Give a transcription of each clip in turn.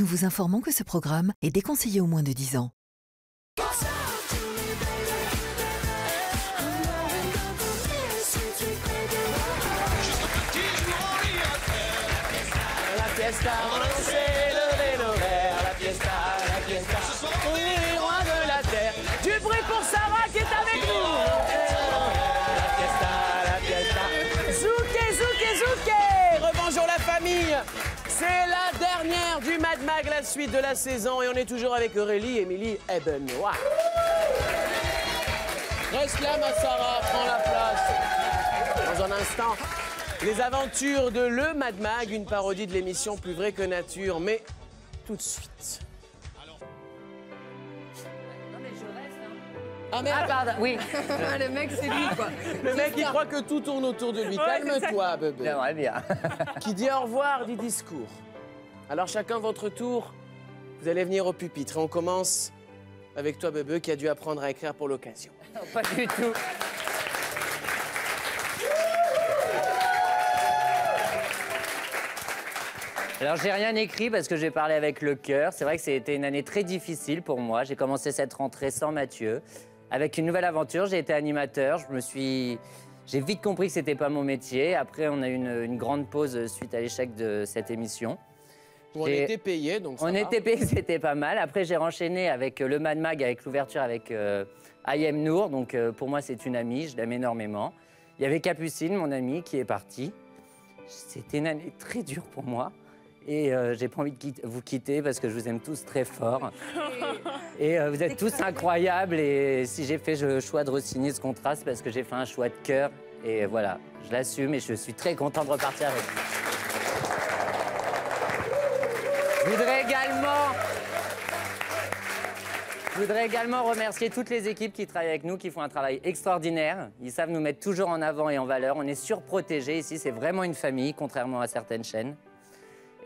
nous vous informons que ce programme est déconseillé aux moins de 10 ans. La fiesta, la suite de la saison. Et on est toujours avec Aurélie, Émilie et Benoît. Reste là, ma Sarah, prends la place. Dans un instant, les aventures de Le Mad Mag, une parodie de l'émission Plus vrai que nature, mais tout de suite. Ah mais Pardon, oui. le mec, c'est lui, quoi. le mec il croit que tout tourne autour de lui. Calme-toi, bébé. J'aimerais bien. Qui dit au revoir dit discours. Alors chacun votre tour, vous allez venir au pupitre. Et on commence avec toi, bébé, qui a dû apprendre à écrire pour l'occasion. Pas du tout. Alors j'ai rien écrit parce que j'ai parlé avec le cœur. C'est vrai que c'était une année très difficile pour moi. J'ai commencé cette rentrée sans Mathieu, avec une nouvelle aventure. J'ai été animateur. Je me suis, j'ai vite compris que c'était pas mon métier. Après, on a eu une grande pause suite à l'échec de cette émission. On était payé, donc ça On va. était payé, c'était pas mal. Après, j'ai enchaîné avec euh, le Mad Mag, avec l'ouverture avec euh, Ayem Nour. Donc, euh, pour moi, c'est une amie, je l'aime énormément. Il y avait Capucine, mon amie, qui est partie. C'était une année très dure pour moi. Et euh, j'ai pas envie de vous quitter parce que je vous aime tous très fort. Et euh, vous êtes tous incroyables. Et si j'ai fait le choix de re-signer ce contrat, c'est parce que j'ai fait un choix de cœur. Et voilà, je l'assume et je suis très content de repartir avec vous. Je voudrais également, je voudrais également remercier toutes les équipes qui travaillent avec nous, qui font un travail extraordinaire. Ils savent nous mettre toujours en avant et en valeur. On est surprotégés ici, c'est vraiment une famille, contrairement à certaines chaînes.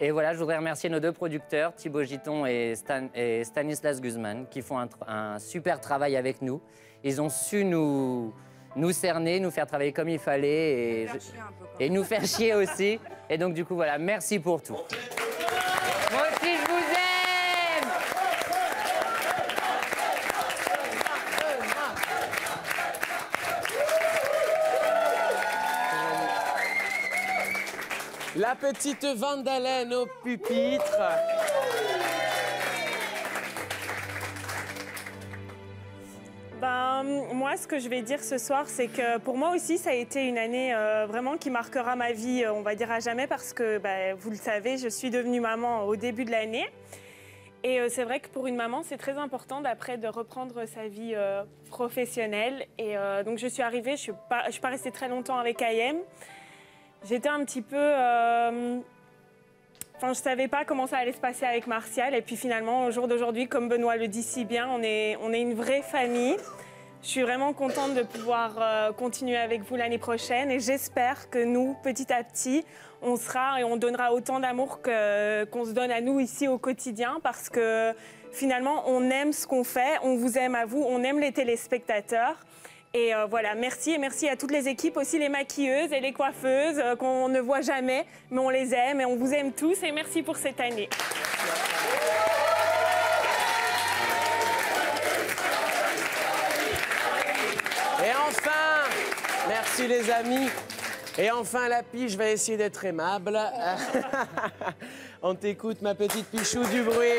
Et voilà, je voudrais remercier nos deux producteurs, Thibaut Giton et, Stan- et Stanislas Guzman, qui font un, super travail avec nous. Ils ont su nous, nous cerner, nous faire travailler comme il fallait et, je- et nous faire chier aussi. Et donc, du coup, voilà, merci pour tout. Moi aussi, je vous aime La petite Vandalène au pupitre. Ben, moi, ce que je vais dire ce soir, c'est que pour moi aussi, ça a été une année euh, vraiment qui marquera ma vie, euh, on va dire à jamais, parce que ben, vous le savez, je suis devenue maman au début de l'année. Et euh, c'est vrai que pour une maman, c'est très important d'après de reprendre sa vie professionnelle. Et donc, je suis arrivée, je ne suis, pas- suis pas restée très longtemps avec Ayem. J'étais un petit peu. euh, Enfin, je savais pas comment ça allait se passer avec Martial. Et puis finalement, au jour d'aujourd'hui, comme Benoît le dit si bien, on est, on est une vraie famille. Je suis vraiment contente de pouvoir euh, continuer avec vous l'année prochaine. Et j'espère que nous, petit à petit, on sera et on donnera autant d'amour qu'on se donne à nous ici au quotidien. Parce que finalement, on aime ce qu'on fait, on vous aime à vous, on aime les téléspectateurs. Et euh, voilà, merci et merci à toutes les équipes, aussi les maquilleuses et les coiffeuses euh, qu'on ne voit jamais, mais on les aime et on vous aime tous et merci pour cette année. Et enfin, merci les amis. Et enfin, la pige, je vais essayer d'être aimable. On t'écoute, ma petite pichou du bruit.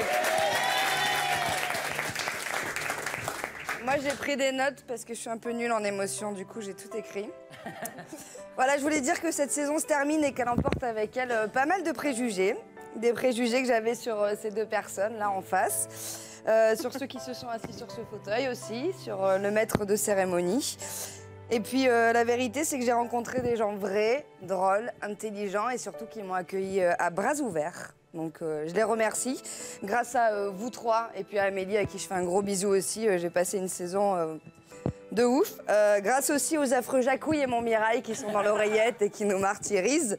Moi, j'ai pris des notes parce que je suis un peu nulle en émotion, du coup, j'ai tout écrit. voilà, je voulais dire que cette saison se termine et qu'elle emporte avec elle euh, pas mal de préjugés. Des préjugés que j'avais sur euh, ces deux personnes, là, en face. Euh, sur ceux qui se sont assis sur ce fauteuil aussi, sur le maître de cérémonie. Et puis, la vérité, c'est que j'ai rencontré des gens vrais, drôles, intelligents et surtout qui m'ont accueilli à bras ouverts. Donc, euh, je les remercie. Grâce à euh, vous trois et puis à Amélie, à qui je fais un gros bisou aussi, euh, j'ai passé une saison de ouf. Euh, grâce aussi aux affreux Jacouille et mon Mirail qui sont dans l'oreillette et qui nous martyrisent.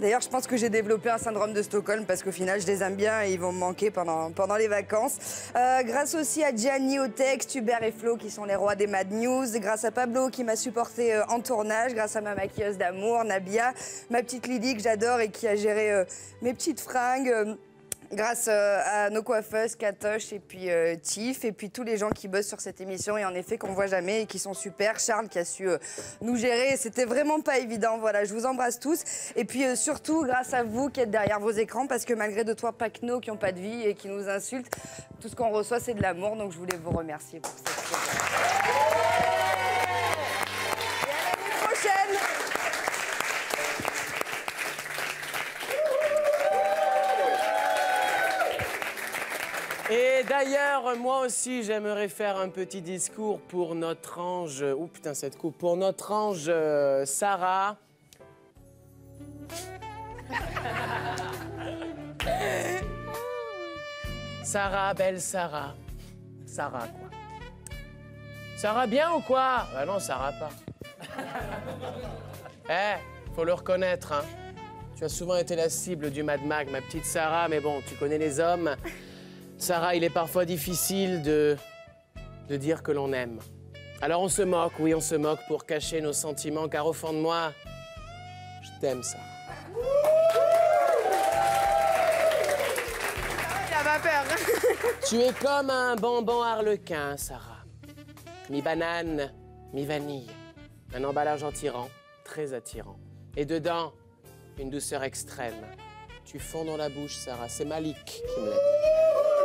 D'ailleurs, je pense que j'ai développé un syndrome de Stockholm parce qu'au final, je les aime bien et ils vont me manquer pendant, pendant les vacances. Euh, grâce aussi à Gianni Otex, Hubert et Flo qui sont les rois des Mad News. Grâce à Pablo qui m'a supporté euh, en tournage. Grâce à ma maquilleuse d'amour, Nabia. Ma petite Lydie que j'adore et qui a géré mes petites fringues. Grâce euh, à nos coiffeuses, Katoche et puis euh, Tiff, et puis tous les gens qui bossent sur cette émission et en effet qu'on voit jamais et qui sont super. Charles qui a su euh, nous gérer, c'était vraiment pas évident. Voilà, je vous embrasse tous. Et puis surtout grâce à vous qui êtes derrière vos écrans, parce que malgré de toi pacno qui n'ont pas de vie et qui nous insultent, tout ce qu'on reçoit c'est de l'amour. Donc je voulais vous remercier pour cette d'ailleurs, moi aussi, j'aimerais faire un petit discours pour notre ange. Oh putain, cette coupe. Pour notre ange euh, Sarah. Sarah, belle Sarah. Sarah, quoi. Sarah bien ou quoi? Bah non, Sarah pas. Eh, faut le reconnaître, hein. Tu as souvent été la cible du Mad Mag, ma petite Sarah, mais bon, tu connais les hommes. Sarah, il est parfois difficile de, de dire que l'on aime. Alors on se moque, oui, on se moque pour cacher nos sentiments, car au fond de moi, je t'aime, Sarah. Il a pas peur. Tu es comme un bonbon harlequin, Sarah. Mi-banane, mi-vanille. Un emballage attirant, très attirant. Et dedans, une douceur extrême. Tu fonds dans la bouche, Sarah. C'est Malik qui me l'a dit.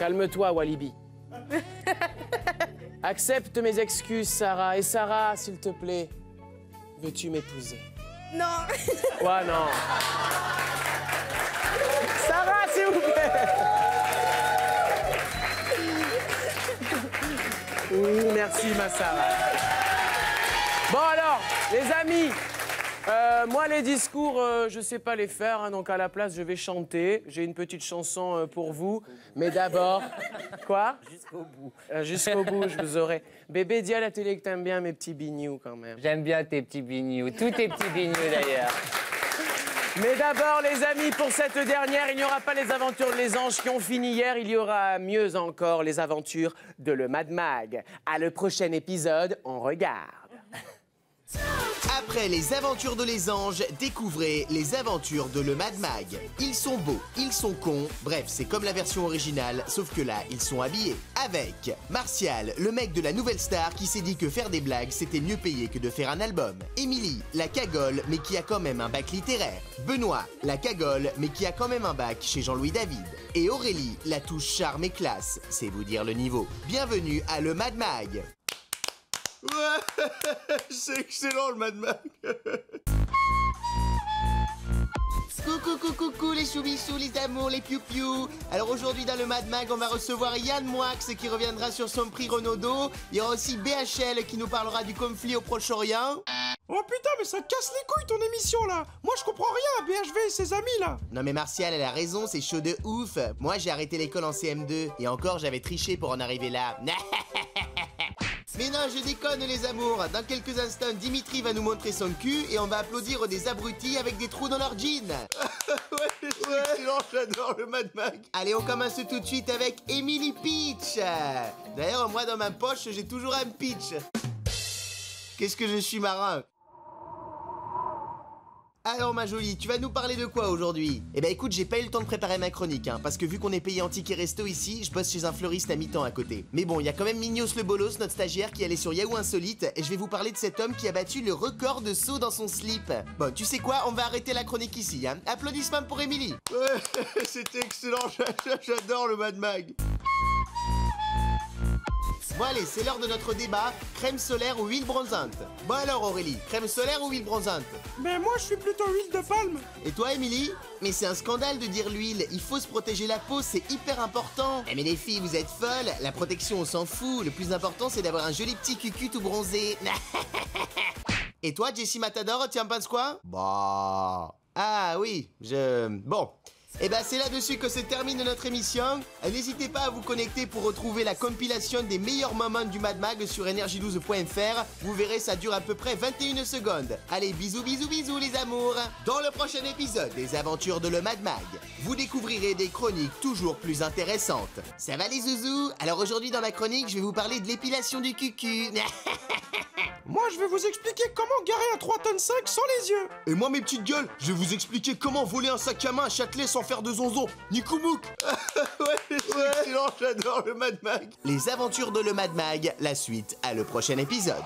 Calme-toi, Walibi. Accepte mes excuses, Sarah. Et Sarah, s'il te plaît, veux-tu m'épouser? Non. Quoi, non Sarah, s'il vous plaît Oui, merci, ma Sarah. Bon, alors, les amis, euh, moi, les discours, euh, je sais pas les faire, hein, donc à la place, je vais chanter. J'ai une petite chanson euh, pour vous, mais d'abord... Quoi? Jusqu'au bout. Euh, Jusqu'au bout, je vous aurai. Bébé, dis à la télé que t'aimes bien mes petits bignous, quand même. J'aime bien tes petits bignous, tous tes petits bignous d'ailleurs. Mais d'abord, les amis, pour cette dernière, il n'y aura pas les aventures de les anges qui ont fini hier. Il y aura mieux encore les aventures de le Mad Mag. À le prochain épisode, on regarde. Après les aventures de les anges, découvrez les aventures de le Mad Mag. Ils sont beaux, ils sont cons, bref, c'est comme la version originale, sauf que là, ils sont habillés. Avec Martial, le mec de la nouvelle star qui s'est dit que faire des blagues, c'était mieux payé que de faire un album. Émilie, la cagole, mais qui a quand même un bac littéraire. Benoît, la cagole, mais qui a quand même un bac chez Jean-Louis David. Et Aurélie, la touche charme et classe, c'est vous dire le niveau. Bienvenue à le Mad Mag. Ouais, c'est excellent le Mad Mag. Coucou, coucou, coucou les choubichous, les amours, les piou-piou. Alors aujourd'hui dans le Mad Mag, on va recevoir Yann Moix qui reviendra sur son prix Renaudot. Il y aura aussi BHL qui nous parlera du conflit au Proche-Orient. Oh putain, mais ça casse les couilles ton émission là Moi je comprends rien, BHV et ses amis là Non mais Martial, elle a raison, c'est chaud de ouf. Moi j'ai arrêté l'école en CM2 et encore j'avais triché pour en arriver là. Mais non, je déconne les amours. Dans quelques instants, Dimitri va nous montrer son cul et on va applaudir des abrutis avec des trous dans leurs jeans. ouais, excellent, j'adore le Mad Mag. Allez, on commence tout de suite avec Emily Peach. D'ailleurs, moi dans ma poche, j'ai toujours un pitch. Qu'est-ce que je suis marin alors ma jolie, tu vas nous parler de quoi aujourd'hui? Eh ben écoute, j'ai pas eu le temps de préparer ma chronique, hein, parce que vu qu'on est payé en ticket resto ici, je bosse chez un fleuriste à mi-temps à côté. Mais bon, il y a quand même Mignos le bolos, notre stagiaire, qui allait sur Yahoo Insolite, et je vais vous parler de cet homme qui a battu le record de saut dans son slip. Bon, tu sais quoi, on va arrêter la chronique ici, hein. Applaudissements pour Émilie Ouais, c'était excellent, j'adore le Mad Mag Bon allez, c'est l'heure de notre débat, crème solaire ou huile bronzante. Bon alors Aurélie, crème solaire ou huile bronzante Mais moi je suis plutôt huile de palme. Et toi Émilie Mais c'est un scandale de dire l'huile, il faut se protéger la peau, c'est hyper important. Eh mais les filles, vous êtes folles, la protection on s'en fout, le plus important c'est d'avoir un joli petit cucu tout bronzé. Et toi Jessie Matador, tu en penses quoi Bah... Ah oui, je... Bon... Et ben c'est là-dessus que se termine notre émission. N'hésitez pas à vous connecter pour retrouver la compilation des meilleurs moments du Mad Mag sur energie12.fr. Vous verrez, ça dure à peu près 21 secondes. Allez, bisous, bisous, bisous les amours. Dans le prochain épisode des aventures de le Mad Mag, vous découvrirez des chroniques toujours plus intéressantes. Ça va les zouzous? Alors aujourd'hui dans ma chronique, je vais vous parler de l'épilation du cucu. Moi, je vais vous expliquer comment garer un 3 tonnes 5 sans les yeux. Et moi, mes petites gueules, je vais vous expliquer comment voler un sac à main à Châtelet sans faire de zonzon. Nikoumouk Ouais, excellent, j'adore le Mad Mag. Les aventures de le Mad Mag, la suite à le prochain épisode.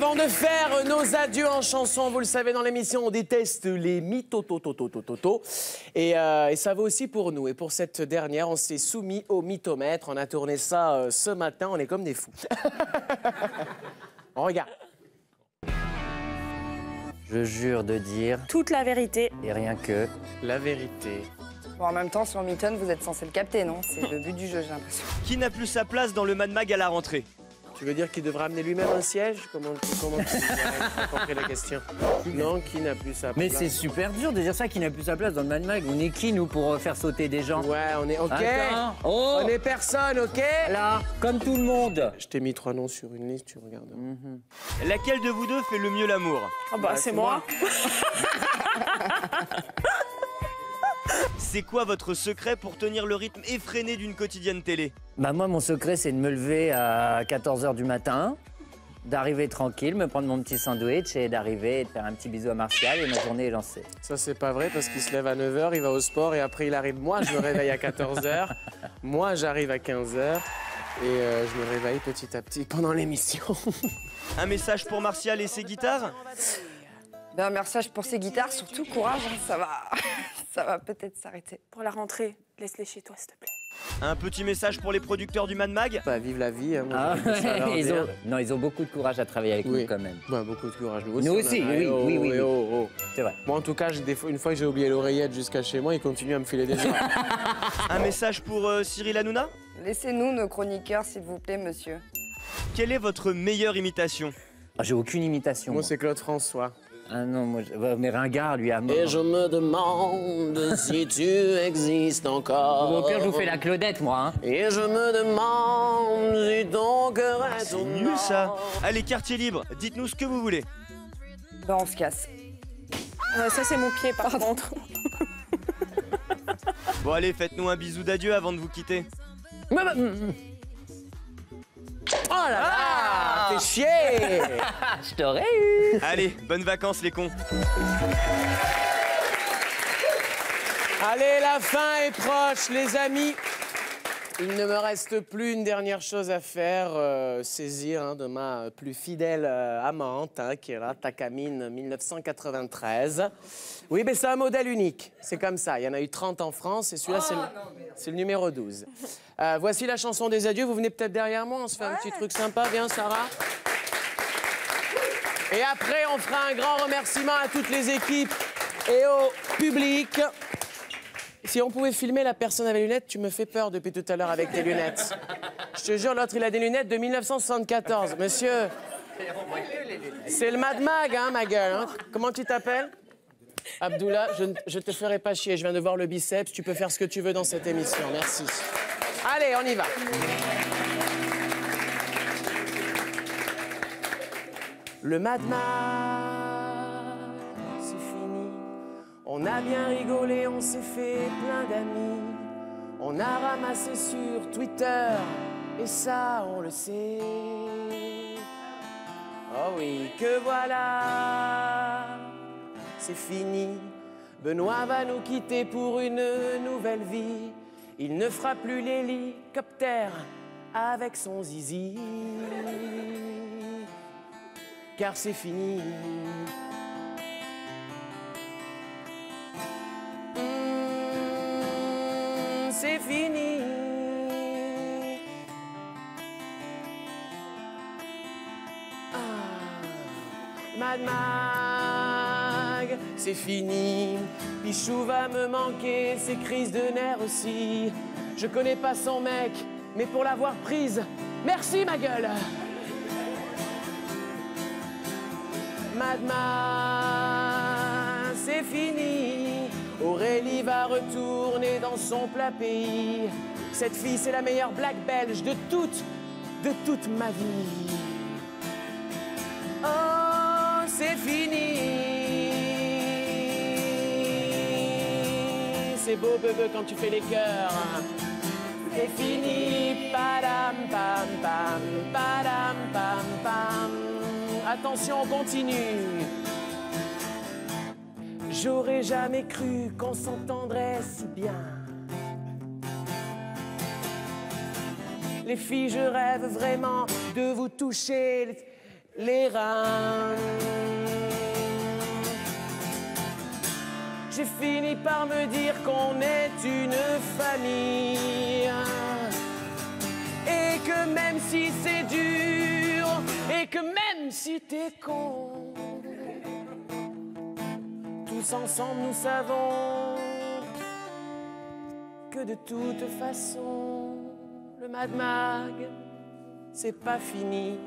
Avant de faire nos adieux en chanson, vous le savez, dans l'émission, on déteste les mythototototototo. Et, euh, et ça vaut aussi pour nous. Et pour cette dernière, on s'est soumis au mythomètre. On a tourné ça euh, ce matin. On est comme des fous. on regarde. Je jure de dire, Toute la vérité. et rien que, La vérité. Bon, en même temps, sur Mython, vous êtes censé le capter, non? C'est le but du jeu, j'ai l'impression. Qui n'a plus sa place dans le Mad Mag à la rentrée? Tu veux dire qu'il devrait amener lui-même un siège? Comment, comment tu pas compris la question. Non, qui n'a plus sa Mais place? c'est super dur de dire ça qui n'a plus sa place dans le Mad Mag. On est qui, nous, pour euh, faire sauter des gens? Ouais, on est OK. Attends. Oh On est personne, OK? Là, comme tout le monde. Je t'ai mis trois noms sur une liste, tu regardes. Laquelle de vous deux fait le mieux l'amour? Ah bah, c'est moi. C'est quoi votre secret pour tenir le rythme effréné d'une quotidienne télé? Bah moi, mon secret, c'est de me lever à 14h du matin, d'arriver tranquille, me prendre mon petit sandwich et d'arriver et de faire un petit bisou à Martial et ma journée est lancée. Ça, c'est pas vrai parce qu'il se lève à 9h, il va au sport et après il arrive. Moi, je me réveille à 14h. Moi, j'arrive à 15h. Et euh, je me réveille petit à petit pendant l'émission. Un message pour Martial et ses guitares? Un message pour ces guitares, surtout courage, hein, ça va, ça va peut-être s'arrêter. Pour la rentrée, laisse-les chez toi, s'il te plaît. Un petit message pour les producteurs du Mad Mag bah, vive la vie. hein, moi, Ah, ils dire. ont... Non, ils ont beaucoup de courage à travailler avec Oui. nous quand même. Bah, beaucoup de courage. Nous Nous aussi, en a- oui, oh, oui, oui, oh, oui. oh, oh. C'est vrai. Moi, en tout cas, j'ai des fois- une fois que j'ai oublié l'oreillette jusqu'à chez moi, il continue à me filer des heures. Un message pour euh, Cyril Hanouna Laissez-nous nos chroniqueurs, s'il vous plaît, monsieur. Quelle est votre meilleure imitation? Ah, J'ai aucune imitation. moi, moi. c'est Claude François. Ah non, moi, je- mais Ringard, lui, à mort. Et je me demande si tu existes encore. Au pire, je vous fais la Claudette, moi. Hein. Et je me demande si ton cœur est C'est nul ça Allez, quartier libre, dites-nous ce que vous voulez. Ben, on se casse. Euh, ça, c'est mon pied, par contre. Bon allez, faites-nous un bisou d'adieu avant de vous quitter. Bah, mm, mm. Oh là là chier. Ah, je t'aurais eu. Allez, bonnes vacances les cons. Allez, la fin est proche, les amis. Il ne me reste plus une dernière chose à faire, euh, saisir hein, de ma plus fidèle euh, amante, hein, qui est là, Takamine 1993. Oui, mais c'est un modèle unique, c'est comme ça. Il y en a eu 30 en France et celui-là, c'est le, le numéro 12. Euh, voici la chanson des adieux. Vous venez peut-être derrière moi, on se fait un petit truc sympa. Viens, Sarah. Et après, on fera un grand remerciement à toutes les équipes et au public. Si on pouvait filmer la personne avec les lunettes, tu me fais peur depuis tout à l'heure avec tes lunettes. Je te jure, l'autre, il a des lunettes de 1974. Monsieur, c'est le Mad Mag, hein, ma gueule. hein. Comment tu t'appelles? Abdullah, je, je te ferai pas chier. Je viens de voir le biceps. Tu peux faire ce que tu veux dans cette émission. Merci. Allez, on y va. Le Mad Mag. On a bien rigolé, on s'est fait plein d'amis. On a ramassé sur Twitter, et ça, on le sait. Oh oui, que voilà, c'est fini. Benoît va nous quitter pour une nouvelle vie. Il ne fera plus l'hélicoptère avec son zizi. Car c'est fini. C'est fini. Ah, Mad Mag, c'est fini. Pichou va me manquer, ses crises de nerfs aussi. Je connais pas son mec, mais pour l'avoir prise, merci ma gueule. Mad Ma, c'est fini. Aurélie va retourner dans son plat pays. Cette fille, c'est la meilleure black belge de toute, de toute ma vie. Oh, c'est fini. c'est beau, bebe, quand tu fais les cœurs. C'est fini, padam, pam, pam, padam, pam, pam. Attention, on continue. J'aurais jamais cru qu'on s'entendrait si bien. Les filles, je rêve vraiment de vous toucher les- reins. J'ai fini par me dire qu'on est une famille. Et que même si c'est dur, et que même si t'es con, ensemble nous savons que de toute façon, le Mad Mag, c'est pas fini.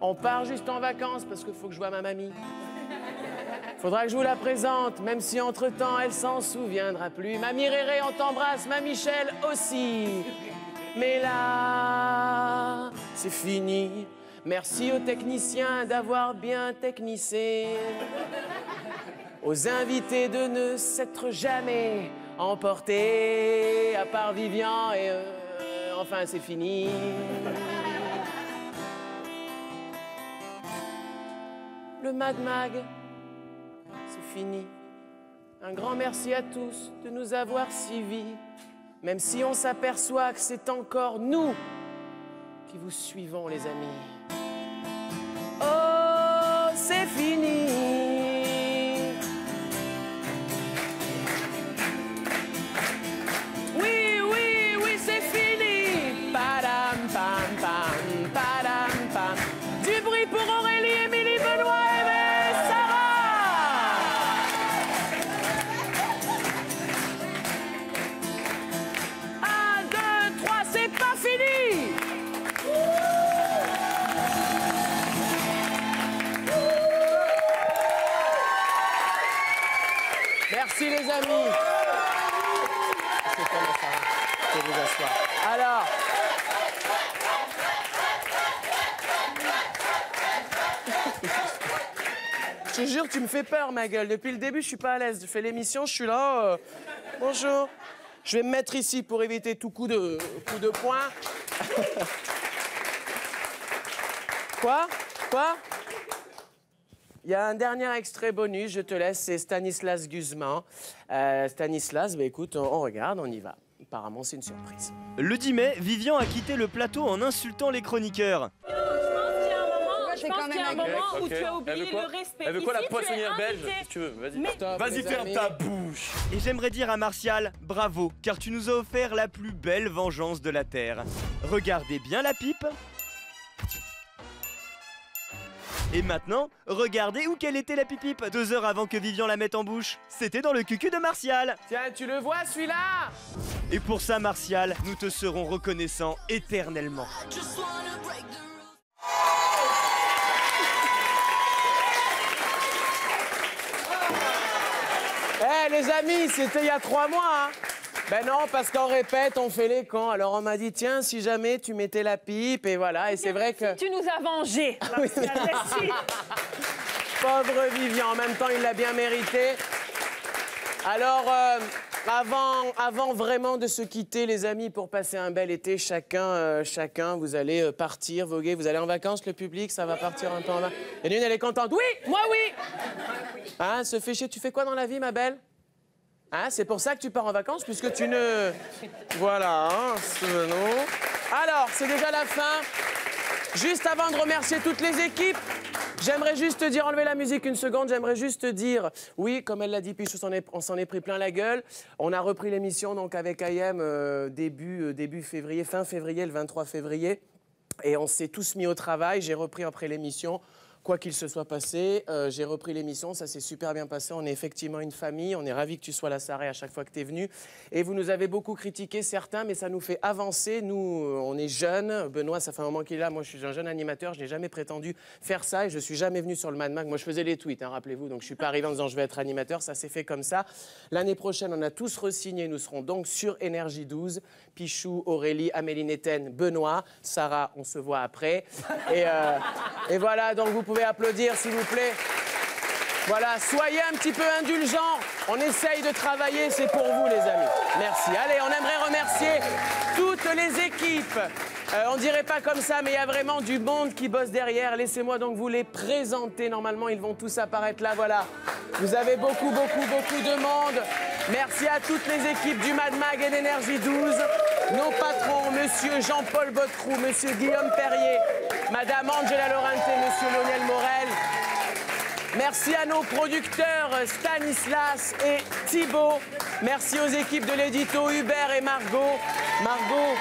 On part juste en vacances parce qu'il faut que je voie ma mamie. Faudra que je vous la présente, même si entre-temps elle s'en souviendra plus. Mamie Réré, on t'embrasse, ma Michel aussi. Mais là, c'est fini. Merci aux techniciens d'avoir bien technicé. Aux invités de ne s'être jamais emportés, à part Vivian et... euh, enfin, c'est fini. Le Mad Mag, c'est fini. Un grand merci à tous de nous avoir suivis, même si on s'aperçoit que c'est encore nous qui vous suivons, les amis. Oh, c'est fini. Tu me fais peur, ma gueule. Depuis le début, je suis pas à l'aise. Je fais l'émission, je suis là. euh, Bonjour. Je vais me mettre ici pour éviter tout coup de, coup de poing. Quoi? Quoi? Il y a un dernier extrait bonus, je te laisse, c'est Stanislas Guzman. Euh, Stanislas, bah écoute, on, on regarde, on y va. Apparemment, c'est une surprise. Le 10 mai, Vivian a quitté le plateau en insultant les chroniqueurs. Je pense qu'il y a un moment où tu as oublié le respect. Elle veut quoi la Ici, tu es poissonnière belge invité. Si tu veux, vas-y. Ferme amis. ta bouche. Et j'aimerais dire à Martial, bravo, car tu nous as offert la plus belle vengeance de la Terre. Regardez bien la pipe. Et maintenant, regardez où qu'elle était la pipipe deux heures avant que Vivian la mette en bouche. C'était dans le cucu de Martial. Tiens, tu le vois celui-là? Et pour ça, Martial, nous te serons reconnaissants éternellement. Eh les amis, c'était il y a trois mois. hein. Ben non, parce qu'en répète, on fait les cons. Alors on m'a dit, tiens, si jamais tu mettais la pipe, et voilà. Et c'est vrai que. Tu nous as vengés. Pauvre Vivian, en même temps, il l'a bien mérité. Alors, euh, avant, avant vraiment de se quitter, les amis, pour passer un bel été, chacun, euh, chacun, vous allez euh, partir, voguer, vous allez en vacances, le public, ça va partir un peu en vacances. Et l'une, elle est contente. Oui, moi, oui. Hein, se fait chier. Tu fais quoi dans la vie, ma belle? Hein, c'est pour ça que tu pars en vacances, puisque tu ne... Voilà, hein, souvenons. Alors, c'est déjà la fin. Juste avant de remercier toutes les équipes, j'aimerais juste te dire, enlever la musique une seconde, j'aimerais juste te dire, oui, comme elle l'a dit, Pichou, on s'en est- on s'en est pris plein la gueule. On a repris l'émission donc avec IM euh, début, euh, début février, fin février, le 23 février. Et on s'est tous mis au travail. J'ai repris après l'émission. Quoi qu'il se soit passé, euh, j'ai repris l'émission, ça s'est super bien passé. On est effectivement une famille, on est ravis que tu sois là, Sarah, à chaque fois que tu es venu. Et vous nous avez beaucoup critiqué, certains, mais ça nous fait avancer. Nous, euh, on est jeunes. Benoît, ça fait un moment qu'il est là. Moi, je suis un jeune animateur, je n'ai jamais prétendu faire ça et je suis jamais venu sur le Mad Mag. Moi, je faisais les tweets, hein, rappelez-vous. Donc, je suis pas arrivé en disant je vais être animateur, ça s'est fait comme ça. L'année prochaine, on a tous re-signé. Nous serons donc sur Énergie 12. Pichou, Aurélie, Amélie Néten, Benoît, Sarah, on se voit après. Et, euh, et voilà, donc vous pouvez applaudir, s'il vous plaît. Voilà, soyez un petit peu indulgents. On essaye de travailler, c'est pour vous, les amis. Merci. Allez, on aimerait remercier toutes les équipes. Euh, on dirait pas comme ça, mais il y a vraiment du monde qui bosse derrière. Laissez-moi donc vous les présenter. Normalement, ils vont tous apparaître là. Voilà. Vous avez beaucoup, beaucoup, beaucoup de monde. Merci à toutes les équipes du Mad Mag et d'Énergie 12. Nos patrons, monsieur Jean-Paul Botrou, monsieur Guillaume Perrier, madame Angela Lorente, monsieur Lionel Morel. Merci à nos producteurs Stanislas et Thibaut. Merci aux équipes de l'édito Hubert et Margot. Margot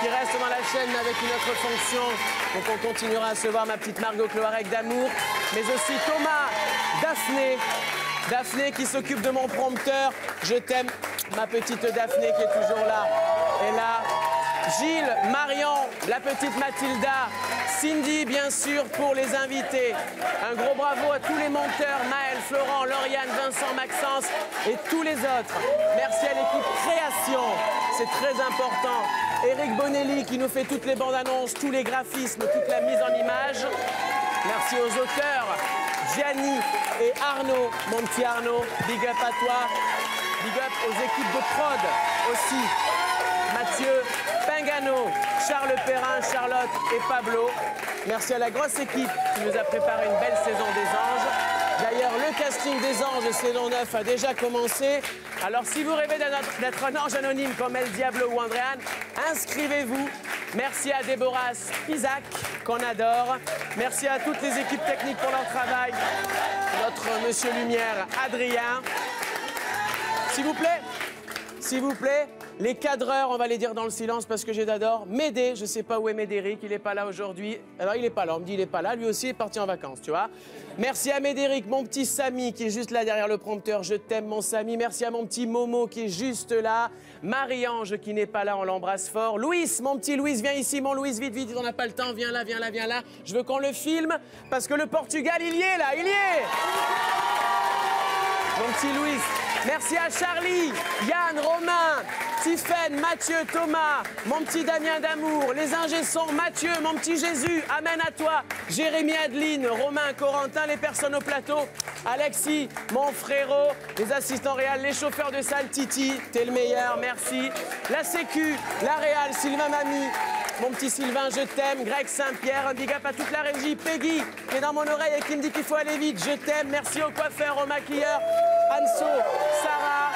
qui reste dans la chaîne avec une autre fonction. Donc on continuera à se voir ma petite Margot Cloarec d'amour. Mais aussi Thomas, Daphné. Daphné qui s'occupe de mon prompteur. Je t'aime, ma petite Daphné qui est toujours là. Et là, Gilles, Marion, la petite Mathilda, Cindy, bien sûr, pour les invités. Un gros bravo à tous les monteurs, Maël, Florent, Lauriane, Vincent, Maxence et tous les autres. Merci à l'équipe création, c'est très important. Eric Bonelli qui nous fait toutes les bandes annonces, tous les graphismes, toute la mise en image. Merci aux auteurs, Gianni et Arnaud, mon Arnaud. Big up à toi. Big up aux équipes de prod aussi. Mathieu, Pingano, Charles Perrin, Charlotte et Pablo. Merci à la grosse équipe qui nous a préparé une belle saison des anges. D'ailleurs, le casting des anges saison 9 a déjà commencé. Alors, si vous rêvez d'être un ange anonyme comme El Diablo ou Andréane, inscrivez-vous. Merci à Déborah Isaac, qu'on adore. Merci à toutes les équipes techniques pour leur travail. Notre monsieur Lumière, Adrien. S'il vous plaît, s'il vous plaît, les cadreurs, on va les dire dans le silence parce que j'ai d'adore. Médé, je sais pas où est Médéric, il est pas là aujourd'hui. Alors il est pas là, on me dit il est pas là, lui aussi est parti en vacances, tu vois. Merci à Médéric, mon petit Samy qui est juste là derrière le prompteur, je t'aime mon Samy. Merci à mon petit Momo qui est juste là. Marie-Ange qui n'est pas là, on l'embrasse fort. Louis, mon petit Louis, viens ici, mon Louis, vite, vite, on n'a pas le temps, viens là, viens là, viens là. Je veux qu'on le filme parce que le Portugal, il y est là, il y est mon petit Louis. Merci à Charlie, Yann, Romain, Tiffaine, Mathieu, Thomas, mon petit Damien d'amour, les ingé sons, Mathieu, mon petit Jésus, Amen à toi, Jérémy, Adeline, Romain, Corentin, les personnes au plateau, Alexis, mon frérot, les assistants réels, les chauffeurs de salle, Titi, t'es le meilleur, merci. La Sécu, la Réal, Sylvain Mamie, mon petit Sylvain, je t'aime. Greg Saint-Pierre, un big up à toute la régie. Peggy, qui est dans mon oreille et qui me dit qu'il faut aller vite. Je t'aime. Merci au coiffeur, au maquilleur. Anso, Sarah.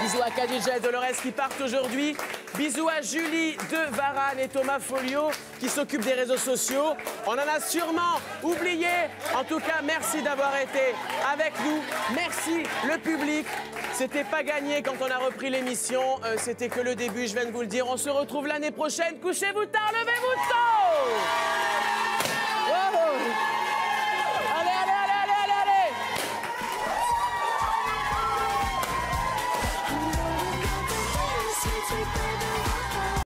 Bisous à Khadija et Dolores qui partent aujourd'hui. Bisous à Julie de Varane et Thomas Folio qui s'occupent des réseaux sociaux. On en a sûrement oublié. En tout cas, merci d'avoir été avec nous. Merci le public. C'était pas gagné quand on a repris l'émission. Euh, C'était que le début, je viens de vous le dire. On se retrouve l'année prochaine. Couchez-vous tard, levez-vous tôt